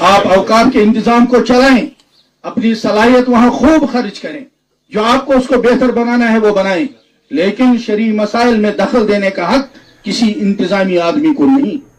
آپ اوقات کے انتظام کو چلائیں، اپنی صلاحیت وہاں خوب خرچ کریں۔ جو آپ کو اس کو بہتر بنانا ہے وہ بنائیں۔ لیکن شرعی مسائل میں دخل دینے کا حق کسی انتظامی آدمی کو نہیں۔